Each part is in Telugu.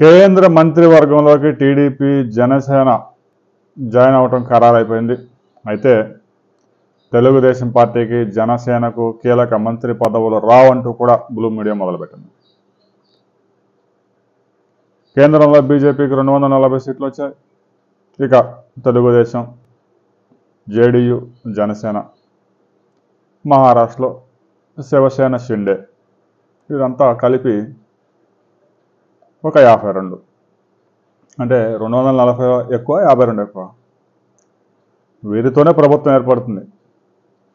కేంద్ర మంత్రివర్గంలోకి టీడీపీ జనసేన జాయిన్ అవటం ఖరారైపోయింది. అయితే తెలుగుదేశం పార్టీకి జనసేనకు కీలక మంత్రి పదవులు రావంటూ కూడా బ్లూ మీడియా మొదలుపెట్టింది. కేంద్రంలో బీజేపీకి రెండు వందల నలభై సీట్లు వచ్చాయి. ఇక తెలుగుదేశం జేడీయూ జనసేన మహారాష్ట్రలో శివసేన షిండే ఇదంతా కలిపి ఒక యాభై రెండు. అంటే రెండు వందల నలభై ఎక్కువ యాభై రెండు ఎక్కువ. వీరితోనే ప్రభుత్వం ఏర్పడుతుంది.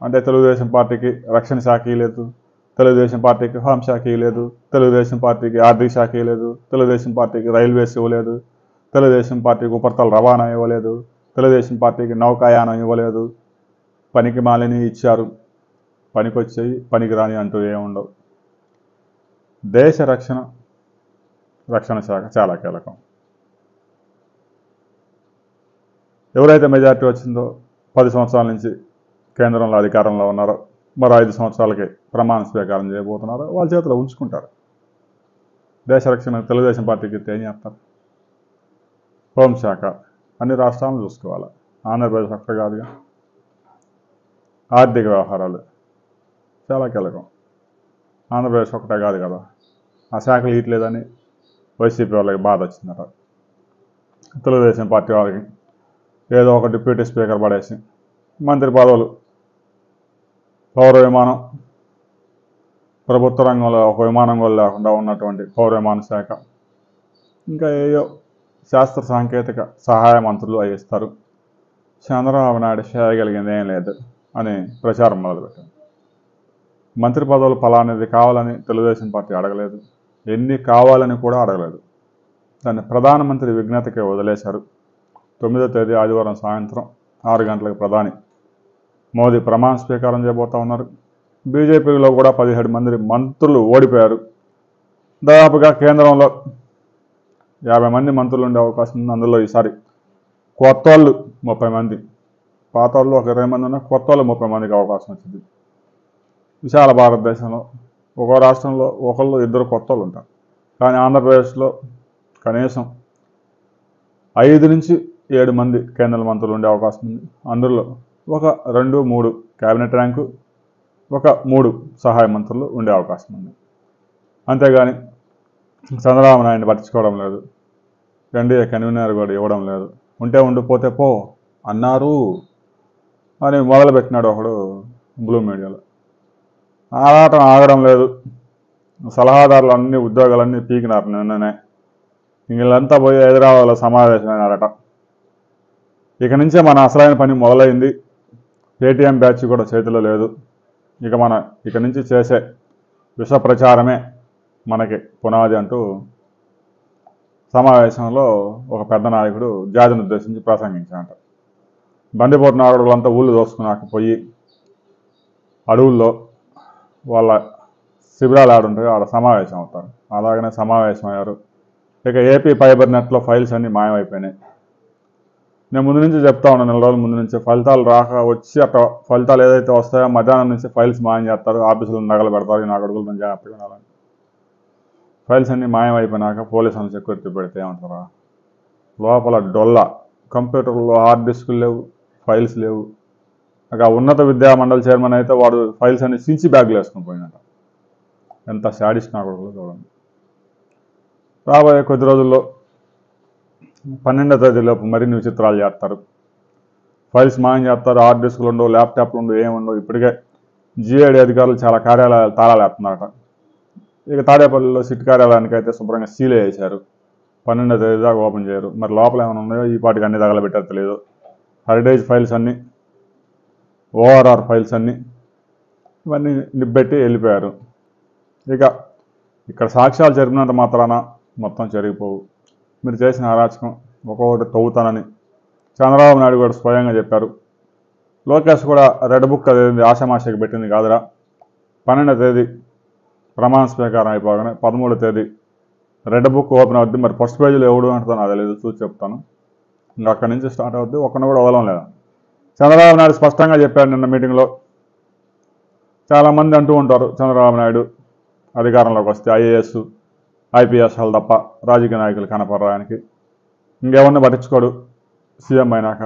అంటే తెలుగుదేశం పార్టీకి రక్షణ శాఖ లేదు తెలుగుదేశం పార్టీకి హోంశాఖ లేదు తెలుగుదేశం పార్టీకి ఆర్థిక శాఖ లేదు తెలుగుదేశం పార్టీకి రైల్వేస్ ఇవ్వలేదు తెలుగుదేశం పార్టీకి ఉపరితల రవాణా ఇవ్వలేదు తెలుగుదేశం పార్టీకి నౌకాయానం ఇవ్వలేదు. పనికి మాలిని ఇచ్చారు. పనికొచ్చేయి పనికి రాని అంటూ ఏముండవు. దేశ రక్షణ రక్షణ శాఖ చాలా కీలకం. ఎవరైతే మెజారిటీ వచ్చిందో పది సంవత్సరాల నుంచి కేంద్రంలో అధికారంలో ఉన్నారో మరో ఐదు సంవత్సరాలకి ప్రమాణ స్వీకారం చేయబోతున్నారో వాళ్ళ చేతిలో ఉంచుకుంటారు. దేశ రక్షణ తెలుగుదేశం పార్టీకి ఏం చేస్తారు? హోంశాఖ అన్ని రాష్ట్రాలను చూసుకోవాలి. ఆంధ్రప్రదేశ్ ఒక్క కాదుగా. ఆర్థిక వ్యవహారాలు చాలా కీలకం. ఆంధ్రప్రదేశ్ ఒకటే కాదు కదా. ఆ శాఖలు ఇయట్లేదని వైసీపీ వాళ్ళకి బాధ వచ్చిందట. తెలుగుదేశం పార్టీ వాళ్ళకి ఏదో ఒక డిప్యూటీ స్పీకర్ పడేసి మంత్రి పదవులు పౌర విమానం ప్రభుత్వ రంగంలో ఒక విమానం కూడా లేకుండా ఉన్నటువంటి పౌర విమాన శాఖ ఇంకా ఏయో శాస్త్ర సాంకేతిక సహాయ మంత్రులు అవి ఇస్తారు. చంద్రబాబు నాయుడు చేయగలిగింది ఏం లేదు అని ప్రచారం మొదలుపెట్టారు మంత్రి పదవులు ఫలానేది కావాలని తెలుగుదేశం పార్టీ అడగలేదు. ఎన్ని కావాలని కూడా అడగలేదు. దాన్ని ప్రధానమంత్రి విజ్ఞతకి వదిలేశారు. తొమ్మిదో తేదీ ఆదివారం సాయంత్రం ఆరు గంటలకు ప్రధాని మోదీ ప్రమాణ స్వీకారం చేయబోతా ఉన్నారు. బీజేపీలో కూడా పదిహేడు మంది మంత్రులు ఓడిపోయారు. దాదాపుగా కేంద్రంలో యాభై మంది మంత్రులు ఉండే అవకాశం ఉంది. అందులో ఈసారి కొత్త వాళ్ళు ముప్పై మంది పాత వాళ్ళు ఒక ఇరవై మంది ఉన్నా కొత్త వాళ్ళు ముప్పై మందికి అవకాశం వచ్చింది. విశాల భారతదేశంలో ఒక్కో రాష్ట్రంలో ఒకళ్ళు ఇద్దరు కొత్త వాళ్ళు ఉంటారు. కానీ ఆంధ్రప్రదేశ్లో కనీసం ఐదు నుంచి ఏడు మంది కేంద్ర మంత్రులు ఉండే అవకాశం ఉంది. అందులో ఒక రెండు మూడు కేబినెట్ ర్యాంకు ఒక మూడు సహాయ మంత్రులు ఉండే అవకాశం ఉంది. అంతేగాని చంద్రబాబు నాయుడిని పట్టించుకోవడం లేదు. ఎన్డీఏ కన్వీనర్ కూడా ఇవ్వడం లేదు. ఉంటే ఉండిపోతే పో అన్నారు. అని మొదలుపెట్టినాడు ఒకడు బ్లూ మీడియాలో. ఆరాటం ఆగడం లేదు. సలహాదారులు అన్ని ఉద్యోగాలన్నీ పీకినారు నిన్ననే. వీళ్ళంతా పోయి హైదరాబాద్లో సమావేశమైనారట. ఇక నుంచే మన అసలైన పని మొదలైంది. పేటీఎం బ్యాచ్ కూడా చేతిలో లేదు. ఇక మన ఇక నుంచి చేసే విష ప్రచారమే మనకి పునాది అంటూ సమావేశంలో ఒక పెద్ద నాయకుడు జాతిని ఉద్దేశించి ప్రసంగించాట బండిపోటు నాయకులంతా ఊళ్ళు దోసుకున్నాక పోయి అడవుల్లో వాళ్ళ శిబిరాలు ఆడుంటాయి ఆడ సమావేశం అవుతారు. అలాగనే సమావేశం అయ్యారు ఇక ఏపీ ఫైబర్ నెట్లో ఫైల్స్ అన్నీ మాయమైపోయినాయి. నేను ముందు నుంచి చెప్తా ఉన్నాను నెల రోజుల ముందు నుంచి ఫలితాలు రాక వచ్చి అక్కడ ఫలితాలు ఏదైతే వస్తాయో మధ్యాహ్నం నుంచి ఫైల్స్ మాయం చేస్తారు ఆఫీసులు నగలు పెడతారు నా అడుగులు నుంచి జాగ్రత్తగా ఉండాలని ఫైల్స్ అన్నీ మాయమైపోయినాక పోలీసులను సెక్యూరిటీ పెడితే ఏమంటారా? లోపల డొల్ల కంప్యూటర్లో హార్డ్ డిస్కులు లేవు ఫైల్స్ లేవు. ఇక ఉన్నత విద్యా మండలి చైర్మన్ అయితే వాడు ఫైల్స్ అన్ని సించి బ్యాగ్లు వేసుకుని పోయినట ఎంత శాడిస్ట్ నా చూడండి. రాబోయే కొద్ది రోజుల్లో పన్నెండో తేదీలోపు మరిన్ని విచిత్రాలు చేస్తారు. ఫైల్స్ మాయం చేస్తారు హార్డ్ డిస్కులు ఉండవు ల్యాప్టాప్లు ఉండవు ఏముండవు ఇప్పటికే జిఐడి అధికారులు చాలా కార్యాలయాలు తాళాలు వేస్తున్నారట. ఇక తాడేపల్లిలో సిట్ కార్యాలయానికి అయితే శుభ్రంగా సీలే వేశారు పన్నెండో తేదీ దాకా ఓపెన్ చేయరు. మరి లోపల ఏమైనా ఉన్నాయో ఈ పాటికి అన్ని తగలబెట్టారు తెలియదు. హెరిటేజ్ ఫైల్స్ అన్నీ ఓఆర్ఆర్ ఫైల్స్ అన్నీ ఇవన్నీ నిబ్బెట్టి వెళ్ళిపోయారు. ఇక ఇక్కడ సాక్ష్యాలు జరిపినంత మాత్రాన మొత్తం జరిగిపోవు. మీరు చేసిన అరాచకం ఒక్కొక్కటి తవ్వుతానని చంద్రబాబు నాయుడు కూడా స్వయంగా చెప్పారు. లోకేష్ కూడా రెడ్ బుక్ అదేది ఆషామాషకి పెట్టింది కాదురా. పన్నెండో తేదీ ప్రమాణ స్వీకారం అయిపోగానే పదమూడో తేదీ రెడ్ బుక్ ఓపెన్ అవుద్ది. మరి ఫస్ట్ పేజీలో ఎవడు అంటుందో నాకు తెలియదు చూసి చెప్తాను. ఇంకా అక్కడి నుంచి స్టార్ట్ అవుద్ది. ఒక్కడిని కూడా వదలం లేదా? చంద్రబాబు నాయుడు స్పష్టంగా చెప్పాడు నిన్న మీటింగ్లో. చాలామంది అంటూ ఉంటారు చంద్రబాబు నాయుడు అధికారంలోకి వస్తే ఐఏఎస్ ఐపీఎస్ఎల్ తప్ప రాజకీయ నాయకులు కనపడడానికి ఆయనకి. ఇంకెవరిని పట్టించుకోడు సీఎం అయినాక.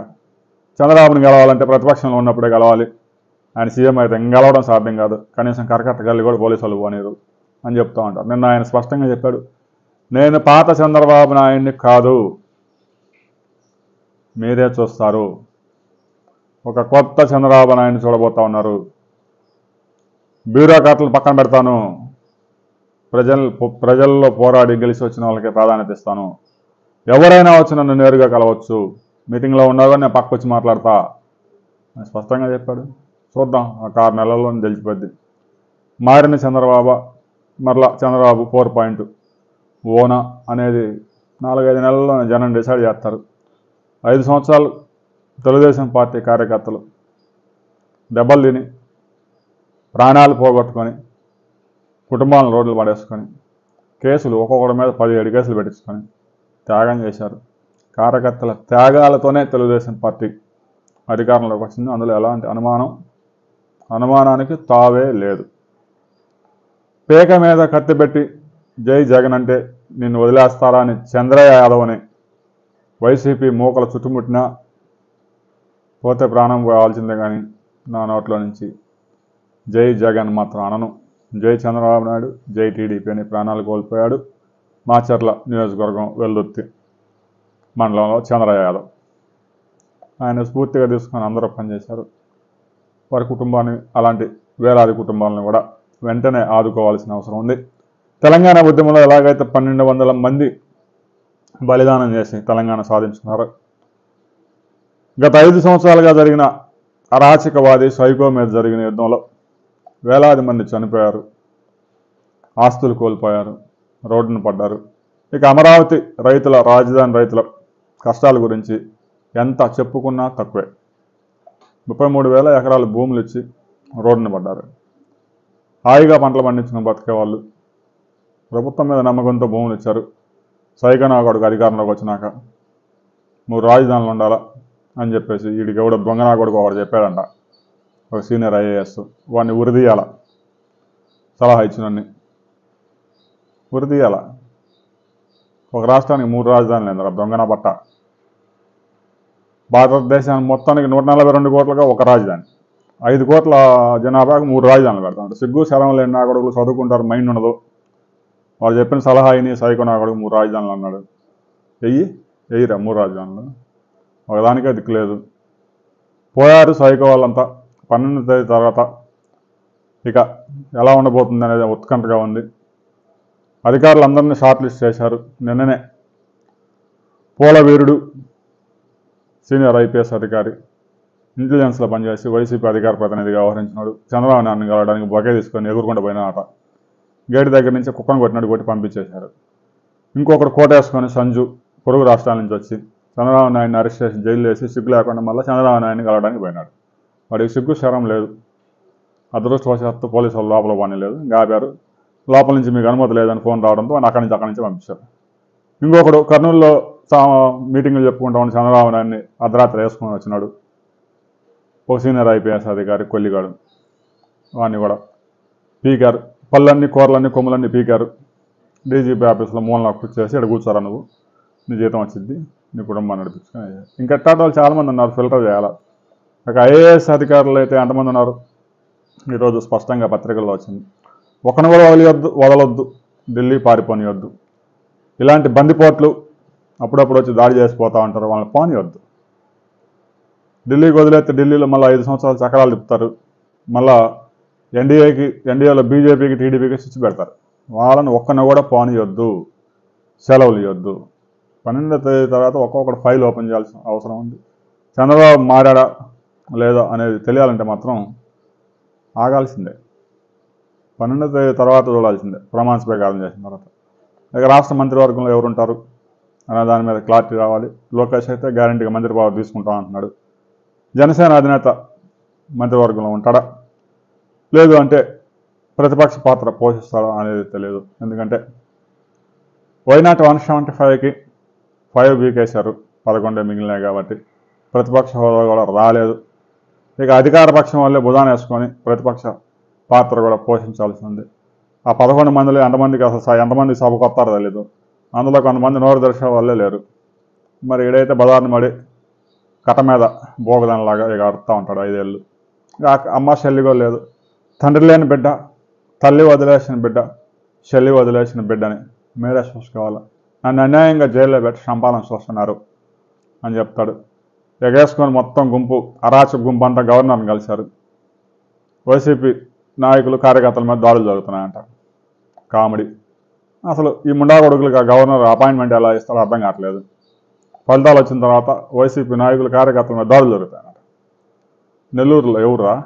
చంద్రబాబుని గెలవాలంటే ప్రతిపక్షంలో ఉన్నప్పుడే గెలవాలి. ఆయన సీఎం అయితే గెలవడం సాధ్యం కాదు. కనీసం కరకట్ట గల్లి కూడా పోలీసు వాళ్ళు పోనీరు అని చెప్తూ ఉంటారు. నిన్న ఆయన స్పష్టంగా చెప్పాడు నేను పాత చంద్రబాబు నాయుడిని కాదు. మీరే చూస్తారు. ఒక కొత్త చంద్రబాబు నాయుడిని చూడబోతా ఉన్నారు. బ్యూరోక్రాట్లు పక్కన పెడతాను. ప్రజల ప్రజల్లో పోరాడి గెలిచి వచ్చిన వాళ్ళకి ప్రాధాన్యత ఇస్తాను. ఎవరైనా వచ్చి నన్ను నేరుగా కలవచ్చు. మీటింగ్లో ఉన్నాగా నేను పక్క వచ్చి మాట్లాడతా. అని స్పష్టంగా చెప్పాడు. చూద్దాం ఒక ఆరు నెలల్లో తెలిసిపోద్ది. మారిన చంద్రబాబు మరలా చంద్రబాబు ఫోర్ పాయింట్ ఓనా అనేది నాలుగైదు నెలల్లో జనం డిసైడ్ చేస్తారు. ఐదు సంవత్సరాలు తెలుగుదేశం పార్టీ కార్యకర్తలు దెబ్బలు తిని ప్రాణాలు పోగొట్టుకొని కుటుంబాలను రోడ్లు పడేసుకొని కేసులు ఒక్కొక్కటి మీద పదిహేడు కేసులు పెట్టించుకొని త్యాగం చేశారు. కార్యకర్తల త్యాగాలతోనే తెలుగుదేశం పార్టీ అధికారంలోకి వచ్చింది. అందులో ఎలాంటి అనుమానం? అనుమానానికి తావే లేదు. పేక మీద కత్తిపెట్టి జై జగన్ అంటే నిన్ను వదిలేస్తారా అని చంద్రయ్య యాదవ్ అని వైసీపీ మూకలు చుట్టుముట్టినా పోతే ప్రాణం పోవాల్సిందే కానీ నా నోట్లో నుంచి జై జగన్ మాత్రం అనను. జై చంద్రబాబు నాయుడు జై టీడీపీ అని ప్రాణాలు కోల్పోయాడు మాచర్ల నియోజకవర్గం వెల్దుర్తి మండలంలో చంద్రయ్య యాదవ్. ఆయన స్ఫూర్తిగా తీసుకొని అందరూ పనిచేశారు. వారి కుటుంబాన్ని అలాంటి వేలాది కుటుంబాలను కూడా వెంటనే ఆదుకోవాల్సిన అవసరం ఉంది. తెలంగాణ ఉద్యమంలో ఎలాగైతే పన్నెండు వందల మంది బలిదానం చేసి తెలంగాణ సాధించుకున్నారు గత ఐదు సంవత్సరాలుగా జరిగిన అరాచకవాది సైకో మీద జరిగిన యుద్ధంలో వేలాది మంది చనిపోయారు. ఆస్తులు కోల్పోయారు. రోడ్డును పడ్డారు. ఇక అమరావతి రైతుల రాజధాని రైతుల కష్టాల గురించి ఎంత చెప్పుకున్నా తక్కువే. ముప్పై మూడు వేల ఎకరాల భూములు ఇచ్చి రోడ్డును పడ్డారు. హాయిగా పంటలు పండించుకుని బతికే వాళ్ళు ప్రభుత్వం మీద నమ్మకంతో భూములు ఇచ్చారు. సైకనాగోడుకు అధికారంలోకి వచ్చినాక. మూడు రాజధానులు ఉండాలా? అని చెప్పేసి వీడికి ఎవడో దొంగనాగోడుకు ఒకడు చెప్పాడంట. ఒక సీనియర్ ఐఏఎస్. వాడిని ఉరిదీయాల సలహా ఇచ్చినన్ని ఉరిదీయాల ఒక రాష్ట్రానికి మూడు రాజధానులు ఎందుకు దొంగన పట్ట. భారతదేశానికి మొత్తానికి నూట నలభై రెండు కోట్లుగా ఒక రాజధాని. ఐదు కోట్ల జనాభాకు మూడు రాజధానులు పెడతాడు సిగ్గు శరం లేని నా కొడుకులు చదువుకుంటారు మైండ్ ఉండదు. వాళ్ళు చెప్పిన సలహా అయిన సైకో నా కొడుకు మూడు రాజధానులు అన్నాడు. వెయ్యి వెయ్యిరా మూడు రాజధానులు? ఒకదానికే దిక్కులేదు పోయారు సైకో వాళ్ళంతా. పన్నెండు తేదీ తర్వాత ఇక ఎలా ఉండబోతుంది అనేది ఉత్కంఠగా ఉంది. అధికారులందరినీ షార్ట్ లిస్ట్ చేశారు. నిన్ననే పోలవీరుడు సీనియర్ ఐపీఎస్ అధికారి ఇంటెలిజెన్స్లో పనిచేసి వైసీపీ అధికార ప్రతినిధిగా వ్యవహరించినాడు. చంద్రబాబు నాయుడు కలవడానికి బొకే తీసుకొని ఎగురుకుండా పోయినాట గేటు దగ్గర నుంచి కుక్కను కొట్టినట్టు కొట్టి పంపించేశారు. ఇంకొకడు కోటేసుకొని సంజు పొరుగు రాష్ట్రాల నుంచి వచ్చి చంద్రబాబు నాయుడిని అరెస్ట్ చేసి జైలు వేసి సిగ్గు లేకుండా మళ్ళీ చంద్రబాబు నాయుడిని కలవడానికి పోయినాడు. వాడికి సిగ్గు శరం లేదు. అదృష్టవశాత్తు పోలీసు వాళ్ళు లోపల పని లేదు. లోపల నుంచి మీకు అనుమతి లేదని ఫోన్ రావడంతో వాడిని అక్కడి నుంచి అక్కడి నుంచి పంపించారు. ఇంకొకడు కర్నూలులో మీటింగ్లు చెప్పుకుంటా ఉన్న చంద్రబాబు నాయుడిని అర్ధరాత్రి వేసుకొని వచ్చినాడు. ఒక సీనియర్ ఐపీఎస్ అధికారి కొల్లిగాడు. వాడిని కూడా పీకారు. పళ్ళన్నీ కూరలన్నీ కొమ్ములన్నీ పీకారు. డీజీపీ ఆఫీస్లో మూలన కూర్చేసి ఇక్కడ కూర్చోరా నువ్వు. నీ జీతం వచ్చింది నీ కుటుంబాన్ని నడిపించుకుని ఇంకా ఎట్టాటి వాళ్ళు చాలామంది ఉన్నారు ఫిల్టర్ చేయాలి. ఒక ఐఏఎస్ అధికారులు అయితే ఎంతమంది ఉన్నారు? ఈరోజు స్పష్టంగా పత్రికల్లో వచ్చింది. ఒకరిని కూడా వదిలియొద్దు వదలొద్దు. ఢిల్లీ పారిపోనియొద్దు. ఇలాంటి బందిపోట్లు అప్పుడప్పుడు వచ్చి దాడి చేసిపోతా ఉంటారు వాళ్ళని పోనియొద్దు. ఢిల్లీకి వదిలేస్తే ఢిల్లీలో మళ్ళీ ఐదు సంవత్సరాలు చక్రాలు తిప్పుతారు. మళ్ళా ఎన్డీఏకి ఎన్డీఏలో బీజేపీకి టీడీపీకి స్విచ్ పెడతారు. వాళ్ళని ఒక్కరిని కూడా పోనియొద్దు సెలవులు ఇవ్వద్దు పన్నెండో తేదీ తర్వాత ఒక్కొక్కటి ఫైల్ ఓపెన్ చేయాల్సిన అవసరం ఉంది. చంద్రబాబు మారాడా లేదా అనేది తెలియాలంటే మాత్రం ఆగాల్సిందే. పన్నెండో తేదీ తర్వాత చూడాల్సిందే ప్రమాణ స్వీకారం చేసిన తర్వాత. ఇక రాష్ట్ర మంత్రివర్గంలో ఎవరుంటారు అనే దాని మీద క్లారిటీ రావాలి. లోకేష్ అయితే గ్యారంటీగా మంత్రి పవర్ తీసుకుంటాం అంటున్నాడు. జనసేన అధినేత మంత్రివర్గంలో ఉంటాడా? లేదు అంటే ప్రతిపక్ష పాత్ర పోషిస్తాడా అనేది తెలియదు. ఎందుకంటే వైనాట్ వన్ సెవెంటీ ఫైవ్కి ఫైవ్ వీకేశారు పదకొండే మిగిలినాయి కాబట్టి ప్రతిపక్ష హోదా కూడా రాలేదు. ఇక అధికార పక్షం వల్లే బుధాన వేసుకొని ప్రతిపక్ష పాత్ర కూడా పోషించాల్సి ఉంది. ఆ పదకొండు మందిలో ఎంతమందికి అసలు ఎంతమంది సభకు వస్తారో తెలీదు. అందులో కొంతమంది నోరు దర్శన వాళ్ళే లేరు. మరి ఇడైతే బదార్ని మడి కట్ట మీద భోగదానిలాగా ఇక అడుతూ ఉంటాడు ఐదేళ్ళు. ఇక అమ్మ చెల్లి కూడా లేదు. తండ్రి లేని బిడ్డ తల్లి వదిలేసిన బిడ్డ చెల్లి వదిలేసిన బిడ్డని మీరే చూసుకోవాలి నన్ను అన్యాయంగా జైల్లో పెట్టి సంపాదన చూస్తున్నారు అని చెప్తాడు. ఎగేసుకొని మొత్తం గుంపు అరాచక గుంపు అంతా గవర్నర్ని కలిశారు. వైసీపీ నాయకులు కార్యకర్తల మీద దాడులు జరుగుతున్నాయంట. కామెడీ. అసలు ఈ ముండా కొడుకులకు గవర్నర్ అపాయింట్మెంట్ ఎలా ఇస్తాడో అర్థం కావట్లేదు. ఫలితాలు వచ్చిన తర్వాత వైసీపీ నాయకులు కార్యకర్తల మీద దాడులు జరుగుతాయన్నమాట నెల్లూరులో ఎవరురా?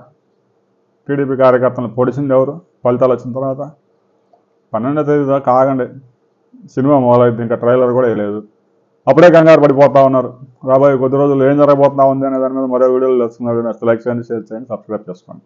టీడీపీ కార్యకర్తలను పొడిచింది ఎవరు? ఫలితాలు వచ్చిన తర్వాత? పన్నెండో తేదీ దాకా ఆగండి. సినిమా మొదలైంది ఇంకా ట్రైలర్ కూడా వేయలేదు. అప్పుడే కంగారు పడిపోతా ఉన్నారు. రాబోయే కొద్ది రోజులు ఏం జరగబోతా ఉంది అనే దాని మీద మరో వీడియోలు తెలుస్తున్నారు లైక్ చేయండి షేర్ చేయండి సబ్స్క్రైబ్ చేసుకోండి.